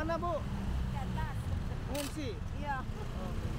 mana, Bu? Di atas. Ngungsi? Iya. Oh, oke.